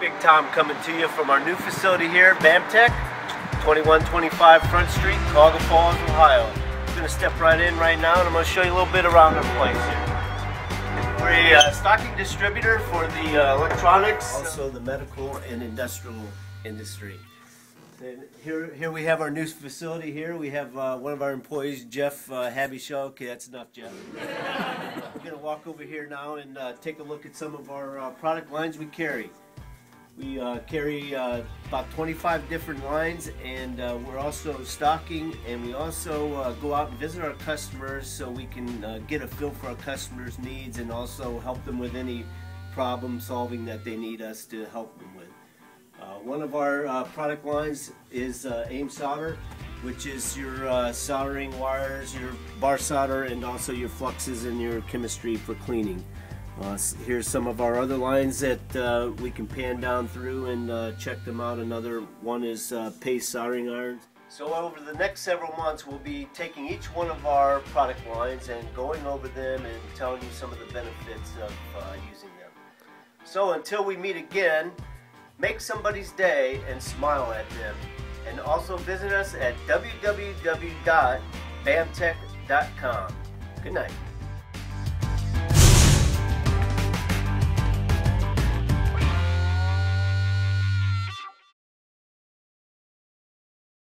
Big Tom coming to you from our new facility here, BAMTech, 2125 Front Street, Cuyahoga Falls, Ohio. I'm going to step right in right now and I'm going to show you a little bit around our place here. We're a uh, stocking distributor for the uh, electronics, also the medical and industrial industry. And here, here we have our new facility here. We have uh, one of our employees, Jeff uh, Habishaw. Okay, that's enough, Jeff. We're going to walk over here now and uh, take a look at some of our uh, product lines we carry. We uh, carry uh, about 25 different lines and uh, we're also stocking and we also uh, go out and visit our customers so we can uh, get a feel for our customers' needs and also help them with any problem solving that they need us to help them with. Uh, one of our product lines is AIM solder, which is your soldering wires, your bar solder, and also your fluxes and your chemistry for cleaning. Uh, here's some of our other lines that uh, we can pan down through and uh, check them out. Another one is uh, Pace soldering irons. So over the next several months, we'll be taking each one of our product lines and going over them and telling you some of the benefits of uh, using them. So until we meet again, make somebody's day and smile at them. And also visit us at www.bamtech.com. Good night.